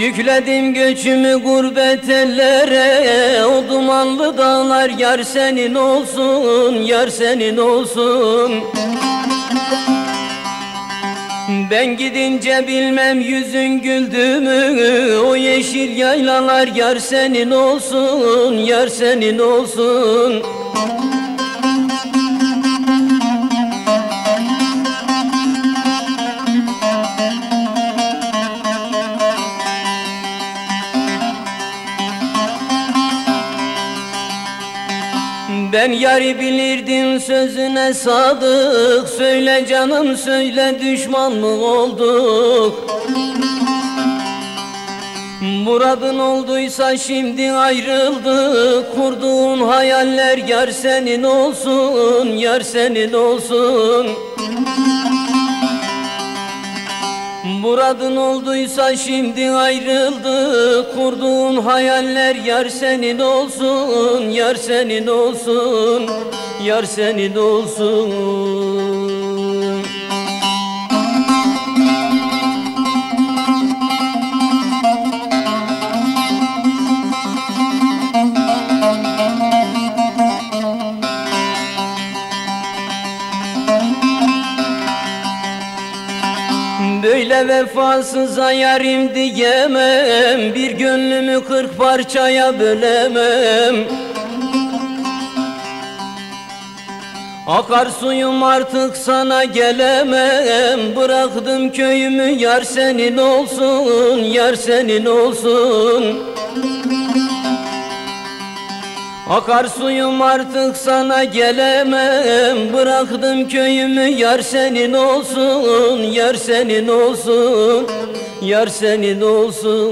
Yükledim göçümü gurbet ellere O dumanlı dağlar yar senin olsun Yar senin olsun Ben gidince bilmem yüzün güldü mü? O yeşil yaylalar yar senin olsun Yar senin olsun Ben yari bilirdim sözüne sadık. Söyle canım söyle düşman mı olduk? Muradın olduysa şimdi ayrıldık. Kurduğun hayaller yar senin olsun Yar senin olsun Muradın olduysa şimdi ayrıldık Kurduğun hayaller yar senin olsun Yar senin olsun Yar senin olsun Böyle vefasıza yarim diyemem. Bir gönlümü kırk parçaya bölemem. Akar suyum artık sana gelemem. Bıraktım köyümü yar senin olsun Yar senin olsun Akar suyum artık sana gelemem. Bıraktım köyümü yar senin olsun Yar senin olsun Yar senin olsun